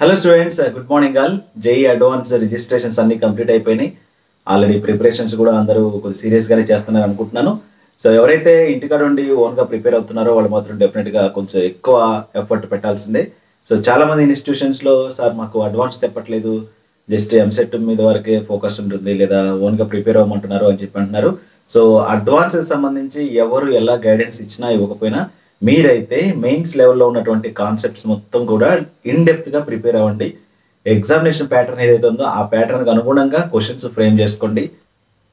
Hello students good morning all JEE advance registrations అన్ని complete అయిపోయినాయి. Already preparations కూడా అందరూ కొద్దిగా సీరియస్గానే చేస్తున్నారు అనుకుంటున్నాను. సో ఎవరైతే ఇంటికాడ ఉండి ఓన్గా ప్రిపేర్ అవుతున్నారో వాళ్ళు మాత్రం డెఫినెట్గా కొంచెం ఎక్కువ ఎఫర్ట్ పెట్టాల్సిందే. సో చాలామంది ఇన్స్టిట్యూషన్స్లో సార్ మాకు అడ్వాన్స్ చెప్పట్లేదు. జస్ట్ ఎంసెట్ మీద వరకే ఫోకస్ ఉంటుంది లేదా ఓన్గా ప్రిపేర్ అవ్వమంటున్నారు అని చెప్పి అంటున్నారు. సో అడ్వాన్స్ సంబంధించి ఎవరు ఎలా గైడెన్స్ ఇచ్చినా ఇవ్వకపోయినా మీరైతే మెయిన్స్ లెవెల్లో ఉన్నటువంటి కాన్సెప్ట్స్ మొత్తం కూడా ఇన్ ప్రిపేర్ అవ్వండి. ఎగ్జామినేషన్ ప్యాటర్న్ ఏదైతే ఉందో ఆ ప్యాటర్న్కి అనుగుణంగా క్వశ్చన్స్ ఫ్రేమ్ చేసుకోండి.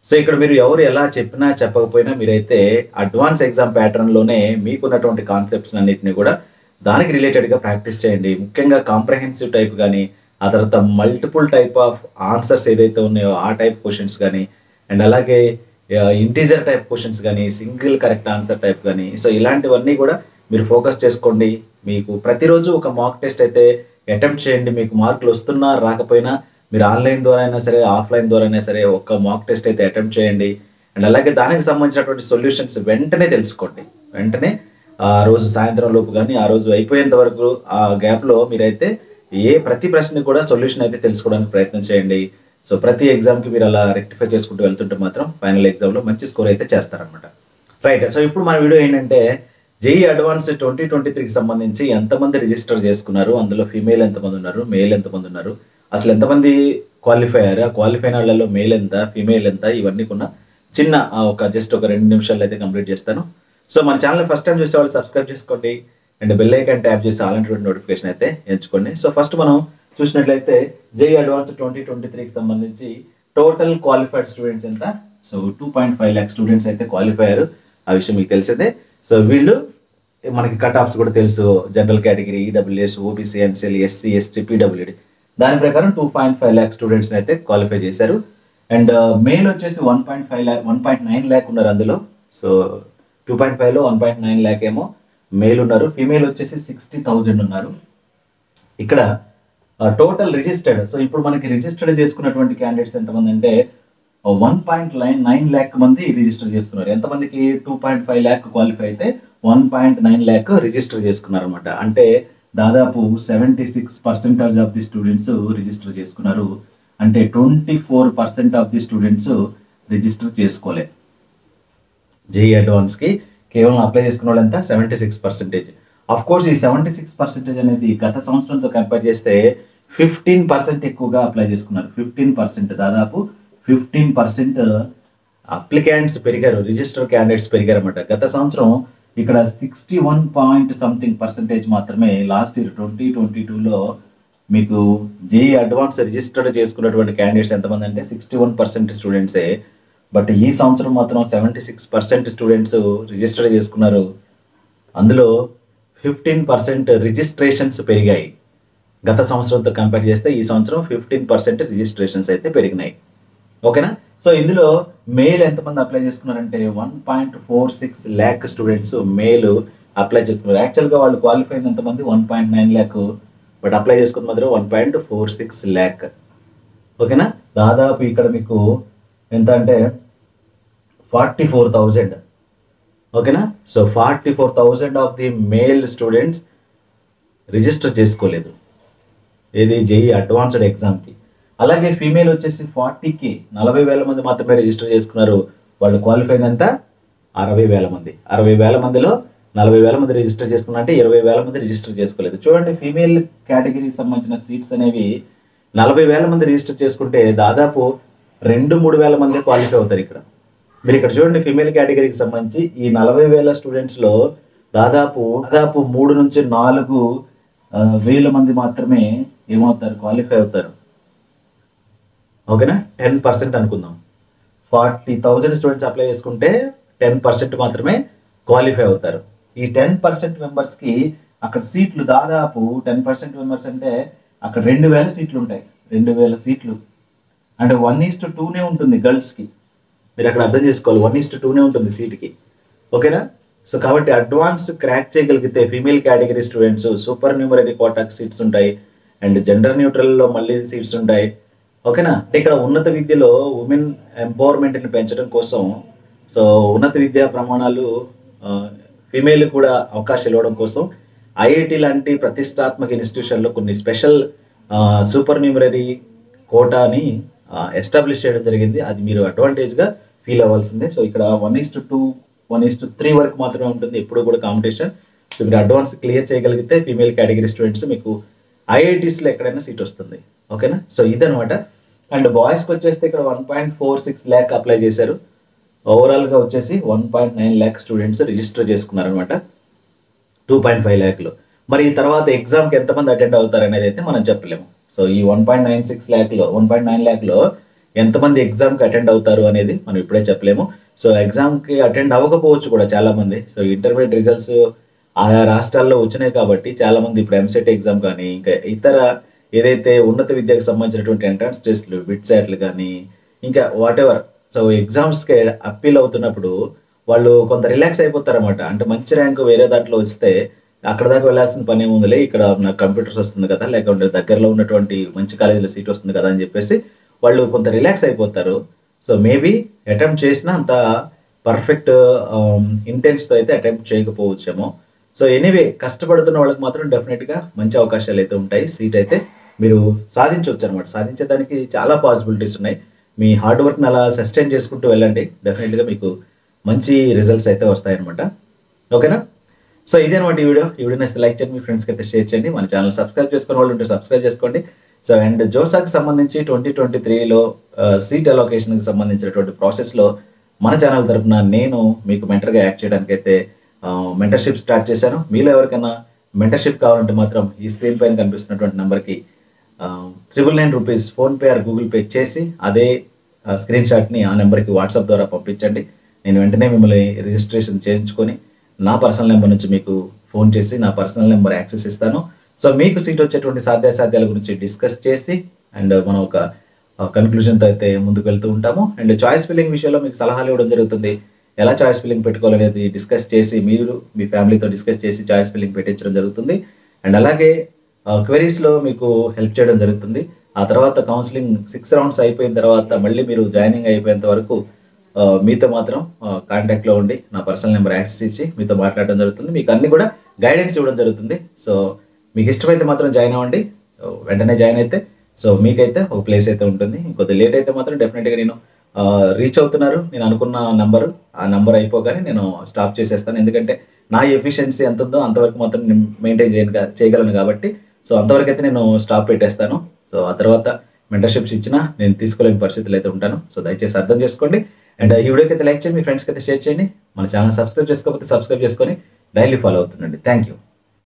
సో ఇక్కడ మీరు ఎవరు ఎలా చెప్పినా చెప్పకపోయినా మీరైతే అడ్వాన్స్ ఎగ్జామ్ ప్యాటర్న్లోనే మీకున్నటువంటి కాన్సెప్ట్స్ అన్నిటిని కూడా దానికి రిలేటెడ్గా ప్రాక్టీస్ చేయండి. ముఖ్యంగా కాంప్రహెన్సివ్ టైప్ కానీ ఆ తర్వాత మల్టిపుల్ టైప్ ఆఫ్ ఆన్సర్స్ ఏదైతే ఉన్నాయో ఆ టైప్ క్వశ్చన్స్ కానీ అండ్ అలాగే ఇంటీజర్ టైప్ క్వశ్చన్స్ కానీ సింగిల్ కరెక్ట్ ఆన్సర్ టైప్ కానీ సో ఇలాంటివన్నీ కూడా మీరు ఫోకస్ చేసుకోండి. మీకు ప్రతిరోజు ఒక మాక్ టెస్ట్ అయితే అటెంప్ట్ చేయండి. మీకు మార్కులు వస్తున్నా రాకపోయినా మీరు ఆన్లైన్ ద్వారా అయినా సరే ఆఫ్లైన్ ద్వారా అయినా సరే ఒక మాక్ టెస్ట్ అయితే అటెంప్ట్ చేయండి. అండ్ అలాగే దానికి సంబంధించినటువంటి సొల్యూషన్స్ వెంటనే తెలుసుకోండి. వెంటనే ఆ రోజు సాయంత్రం లోపు కానీ ఆ రోజు అయిపోయేంత వరకు ఆ గ్యాప్లో మీరైతే ఏ ప్రతి ప్రశ్నకి కూడా సొల్యూషన్ అయితే తెలుసుకోవడానికి ప్రయత్నం చేయండి. సో ప్రతి ఎగ్జామ్కి మీరు అలా రెక్టిఫై చేసుకుంటూ వెళ్తుంటే మాత్రం ఫైనల్ ఎగ్జామ్లో మంచి స్కోర్ అయితే చేస్తారనమాట రైట్ సో ఇప్పుడు మన వీడియో ఏంటంటే జేఈ అడ్వాన్స్ ట్వంటీ ట్వంటీ త్రీకి సంబంధించి ఎంతమంది రిజిస్టర్ చేసుకున్నారు అందులో ఫీమేల్ ఎంతమంది ఉన్నారు మేల్ ఎంతమంది ఉన్నారు అసలు ఎంతమంది క్వాలిఫై అయ్యారు ఆ క్వాలిఫై వాళ్ళలో మేల్ ఎంత ఫీమేల్ ఎంత ఇవన్నీ కూడా చిన్న ఒక జస్ట్ ఒక రెండు నిమిషాలు అయితే కంప్లీట్ చేస్తాను. సో మన ఛానల్ ఫస్ట్ టైం చూసే వాళ్ళు సబ్స్క్రైబ్ చేసుకోండి అండ్ బెల్ ఐకాన్ ట్యాప్ చేసి అలాంటి నోటిఫికేషన్ అయితే ఎంచుకోండి. సో ఫస్ట్ మనం చూసినట్లయితే జే అడ్వాన్స్ ట్వంటీ ట్వంటీ త్రీకి సంబంధించి టోటల్ క్వాలిఫైడ్ స్టూడెంట్స్ ఎంత? So two point five lakh students అయితే క్వాలిఫై అయ్యారు. ఆ విషయం మీకు తెలిసిందే. సో వీళ్ళు మనకి కట్ ఆఫ్స్ కూడా తెలుసు. General category EWS OBC NCL SC ST PWD దాని ప్రకారం టూ పాయింట్ ఫైవ్ ల్యాక్ స్టూడెంట్స్ని అయితే క్వాలిఫై చేశారు. అండ్ మెయిల్ uh, వచ్చేసి one point five lakh one point nine lakh ఉన్నారు అందులో. సో టూ పాయింట్ ఫైవ్లో వన్ పాయింట్ నైన్ ల్యాక్ ఏమో మేల్ ఉన్నారు. ఫీమేల్ వచ్చేసి సిక్స్టీ థౌజండ్ ఉన్నారు. ఇక్కడ టోటల్ రిజిస్టర్డ్ సో ఇప్పుడు మనకి రిజిస్టర్డ్ చేసుకున్నటువంటి క్యాండిడేట్స్ ఎంతమంది అంటే one point nine nine lakh మంది రిజిస్టర్ చేసుకున్నారు. ఎంతమందికి two point five lakh qualify అయితే one point nine lakh register చేసుకున్నారు అనమాట అంటే దాదాపు seventy six percentage of the students register చేసుకున్నారు. అంటే twenty four percent of the students register చేసుకోలే జేఈ అడ్వాన్స్కి కేవలం అప్లై చేసుకున్న వాళ్ళు ఎంత seventy six percentage of course ఈ సెవెంటీ సిక్స్ పర్సెంటేజ్ అనేది గత సంవత్సరంతో కంపేర్ చేస్తే ఫిఫ్టీన్ పర్సెంట్ ఎక్కువగా అప్లై చేసుకున్నారు. ఫిఫ్టీన్ పర్సెంట్ దాదాపు ఫిఫ్టీన్ పర్సెంట్ అప్లికెంట్స్ పెరిగారు రిజిస్టర్ క్యాండిడేట్స్ పెరిగారు అనమాట గత సంవత్సరం ఇక్కడ sixty one point something percentage మాత్రమే లాస్ట్ ఇయర్ ట్వంటీ ట్వంటీ టూలో మీకు జేఈ అడ్వాన్స్ రిజిస్టర్డ్ చేసుకున్నటువంటి క్యాండిడేట్స్ ఎంతమంది అంటే సిక్స్టీ వన్ పర్సెంట్ స్టూడెంట్సే బట్ ఈ సంవత్సరం మాత్రం seventy six percent students register చేసుకున్నారు. అందులో ఫిఫ్టీన్ పర్సెంట్ రిజిస్ట్రేషన్స్ పెరిగాయి. గత సంవత్సరంతో కంపేర్ చేస్తే ఈ సంవత్సరం ఫిఫ్టీన్ పర్సెంట్ రిజిస్ట్రేషన్స్ అయితే పెరిగినాయి. ఓకేనా? సో ఇందులో మేల్ ఎంతమంది అప్లై చేసుకున్నారంటే one point four six lakh students male apply చేసుకున్నారు. యాక్చువల్గా వాళ్ళు క్వాలిఫై అయిన ఎంతమంది one point nine lakh but apply చేసుకున్న మాత్రం one point four six lakh ఓకేనా? దాదాపు ఇక్కడ మీకు ఎంత అంటే ఫార్టీ ఫోర్ థౌజండ్ ఓకేనా? So forty four thousand of the male students register చేసుకోలేదు. ఏది జేఈ అడ్వాన్స్డ్ ఎగ్జామ్కి అలాగే ఫీమేల్ వచ్చేసి ఫార్టీకి నలభై వేల మంది మాత్రమే రిజిస్టర్ చేసుకున్నారు. వాళ్ళు క్వాలిఫైడ్ అంతా అరవై వేల మంది. అరవై వేల మందిలో నలభై వేల మంది రిజిస్టర్ చేసుకున్నా అంటే ఇరవై వేల మంది రిజిస్టర్ చేసుకోలేదు. చూడండి ఫీమేల్ కేటగిరీకి సంబంధించిన సీట్స్ అనేవి నలభై వేల మంది రిజిస్టర్ చేసుకుంటే దాదాపు రెండు మూడు వేల మంది క్వాలిఫై అవుతారు ఇక్కడ. మీరు ఇక్కడ చూడండి ఫీమేల్ కేటగిరీకి సంబంధించి ఈ నలభై వేల స్టూడెంట్స్లో దాదాపు దాదాపు మూడు నుంచి నాలుగు వేల మంది మాత్రమే ఏమవుతారు క్వాలిఫై అవుతారు. ఓకేనా? టెన్ పర్సెంట్ అనుకుందాం. ఫార్టీ థౌజండ్ స్టూడెంట్స్ అప్లై చేసుకుంటే టెన్ పర్సెంట్ మాత్రమే క్వాలిఫై అవుతారు. ఈ టెన్ పర్సెంట్ మెంబర్స్కి అక్కడ సీట్లు దాదాపు టెన్ పర్సెంట్ మెంబర్స్ అంటే అక్కడ రెండు వేల సీట్లు ఉంటాయి. రెండు వేల సీట్లు. అంటే వన్ ఈస్ టు టూనే ఉంటుంది గర్ల్స్కి. మీరు అక్కడ అర్థం చేసుకోవాలి. వన్ ఇస్ట్ టూనే ఉంటుంది సీట్కి. ఓకేనా? సో కాబట్టి అడ్వాన్స్ క్రాక్ చేయగలిగితే female category students supernumerary కోటాక్ సీట్స్ ఉంటాయి. అండ్ జెండర్ న్యూట్రల్లో మళ్ళీ సీట్స్ ఉంటాయి. ఓకేనా? అంటే ఇక్కడ ఉన్నత విద్యలో ఉమెన్ ఎంపవర్మెంట్ని పెంచడం కోసం సో ఉన్నత విద్యా ప్రమాణాలు ఫీమేల్ కూడా అవకాశం ఇవ్వడం కోసం ఐఐటి లాంటి ప్రతిష్టాత్మక ఇన్స్టిట్యూషన్లో కొన్ని స్పెషల్ సూపర్ న్యూమరీ కోటాని ఎస్టాబ్లిష్ చేయడం జరిగింది. అది మీరు అడ్వాంటేజ్గా ఫీల్ అవ్వాల్సిందే. సో ఇక్కడ one is to two one is to three వరకు మాత్రమే ఉంటుంది. ఎప్పుడు కూడా కాంపిటీషన్ సో మీరు అడ్వాన్స్ క్లియర్ చేయగలిగితే ఫీమేల్ కేటగిరీ స్టూడెంట్స్ మీకు ఐఐటీస్లో ఎక్కడైనా సీట్ వస్తుంది. ఓకేనా సో ఇదనమాట అండ్ బాయ్స్కి వచ్చేస్తే ఇక్కడ one point four six lakh apply చేశారు. ఓవరాల్గా వచ్చేసి one point nine lakh students register చేసుకున్నారనమాట two point five ల్యాక్లు మరి ఈ తర్వాత ఎగ్జామ్కి ఎంతమంది అటెండ్ అవుతారు అనేది అయితే మనం చెప్పలేము. సో ఈ వన్ పాయింట్ నైన్ సిక్స్ ల్యాక్లో వన్ పాయింట్ నైన్ ల్యాక్లో ఎంతమంది ఎగ్జామ్కి అటెండ్ అవుతారు అనేది మనం ఇప్పుడే చెప్పలేము. సో ఎగ్జామ్కి అటెండ్ అవ్వకపోవచ్చు కూడా చాలామంది. సో ఇంటర్మీడియట్ రిజల్ట్స్ ఆయా రాష్ట్రాల్లో వచ్చినాయి కాబట్టి చాలామంది ఇప్పుడు ఎంసెట్ ఎగ్జామ్ కానీ ఇంకా ఇతర ఏదైతే ఉన్నత విద్యకు సంబంధించినటువంటి ఎంట్రన్స్ టెస్ట్లు బిట్సాట్లు కానీ ఇంకా వాటెవర్ సో ఎగ్జామ్స్కి అప్పీల్ అవుతున్నప్పుడు వాళ్ళు కొంత రిలాక్స్ అయిపోతారన్నమాట. అంటే మంచి ర్యాంక్ వేరే దాంట్లో వస్తే అక్కడ దాకా వెళ్ళాల్సిన పని ఏముందిలే ఇక్కడ నాకు కంప్యూటర్స్ వస్తుంది కదా లేకుంటే దగ్గరలో ఉన్నటువంటి మంచి కాలేజీలో సీట్ వస్తుంది కదా అని చెప్పేసి వాళ్ళు కొంత రిలాక్స్ అయిపోతారు. సో మేబీ అటెంప్ట్ చేసినా అంత పర్ఫెక్ట్ ఇంటెన్స్తో um, అయితే అటెంప్ట్ చేయకపోవచ్చేమో. సో ఎనీవే కష్టపడుతున్న వాళ్ళకి మాత్రం డెఫినెట్గా మంచి అవకాశాలు అయితే ఉంటాయి. సీట్ అయితే మీరు సాధించవచ్చు అనమాట సాధించేదానికి చాలా పాసిబిలిటీస్ ఉన్నాయి. మీ హార్డ్ వర్క్ని అలా సస్టైన్ చేసుకుంటూ వెళ్ళండి. డెఫినెట్గా మీకు మంచి రిజల్ట్స్ అయితే వస్తాయన్నమాట. ఓకేనా సో ఇదే ఈ వీడియో. ఈ వీడియో నచ్చితే లైక్ చేయండి మీ ఫ్రెండ్స్కి అయితే షేర్ చేయండి మన ఛానల్ సబ్స్క్రైబ్ చేసుకునే వాళ్ళు ఉంటే సబ్స్క్రైబ్ చేసుకోండి. సో అండ్ జోసాకి సంబంధించి ట్వంటీ ట్వంటీ త్రీలో సీట్ అలొకేషన్కి సంబంధించినటువంటి ప్రాసెస్లో మన ఛానల్ తరఫున నేను మీకు మెంటర్గా యాక్ట్ చేయడానికి అయితే మెంటర్షిప్ స్టార్ట్ చేశాను. మీలో ఎవరికైనా మెంటర్షిప్ కావాలంటే మాత్రం ఈ స్క్రీన్ పైన కనిపిస్తున్నటువంటి నెంబర్కి triple nine rupees PhonePe or Google Pay చేసి అదే స్క్రీన్ షాట్ని ఆ నెంబర్కి వాట్సాప్ ద్వారా పంపించండి. నేను వెంటనే మిమ్మల్ని రిజిస్ట్రేషన్ చేయించుకొని నా పర్సనల్ నెంబర్ నుంచి మీకు ఫోన్ చేసి నా పర్సనల్ నెంబర్ యాక్సెస్ ఇస్తాను సో మీకు సీట్ వచ్చేటువంటి సాధ్యాసాధ్యాల గురించి డిస్కస్ చేసి అండ్ మనం ఒక కన్క్లూజన్తో అయితే ముందుకు వెళ్తూ ఉంటాము. అండ్ చాయిస్ ఫిల్లింగ్ విషయంలో మీకు సలహాలు ఇవ్వడం జరుగుతుంది. ఎలా చాయిస్ ఫిల్లింగ్ పెట్టుకోవాలనేది డిస్కస్ చేసి మీరు మీ ఫ్యామిలీతో డిస్కస్ చేసి చాయిస్ ఫిల్లింగ్ పెట్టించడం జరుగుతుంది. అండ్ అలాగే క్వెరీస్లో మీకు హెల్ప్ చేయడం జరుగుతుంది. ఆ తర్వాత కౌన్సిలింగ్ సిక్స్ రౌండ్స్ అయిపోయిన తర్వాత మళ్ళీ మీరు జాయినింగ్ అయిపోయేంత వరకు మీతో మాత్రం కాంటాక్ట్లో ఉండి నా పర్సనల్ నెంబర్ యాక్సెస్ ఇచ్చి మీతో మాట్లాడడం జరుగుతుంది. మీకు అన్ని కూడా గైడెన్స్ ఇవ్వడం జరుగుతుంది. సో మీకు ఇష్టమైతే మాత్రం జాయిన్ అవ్వండి. సో వెంటనే జాయిన్ అయితే సో మీకైతే ఒక ప్లేస్ అయితే ఉంటుంది. ఇంకొద్ది లేట్ అయితే మాత్రం డెఫినెట్గా నేను రీచ్ అవుతున్నారు. నేను అనుకున్న నెంబరు ఆ నంబర్ అయిపోగానే నేను స్టాప్ చేసేస్తాను. ఎందుకంటే నా ఎఫిషియన్సీ ఎంత ఉందో అంతవరకు మాత్రం నేను మెయింటైన్ చేయను చేయగలను కాబట్టి. సో అంతవరకు అయితే నేను స్టాప్ పెట్టేస్తాను. సో ఆ తర్వాత మెంటర్షిప్స్ ఇచ్చినా నేను తీసుకోలేని పరిస్థితులు అయితే ఉంటాను. సో దయచేసి అర్థం చేసుకోండి. అండ్ uh, ఈ వీడియోకి అయితే లైక్ చేయండి మీ ఫ్రెండ్స్కి అయితే షేర్ చేయండి. మన ఛానల్ సబ్స్క్రైబ్ చేసుకోకపోతే సబ్స్క్రైబ్ చేసుకొని డైలీ ఫాలో అవుతుండండి. Thank you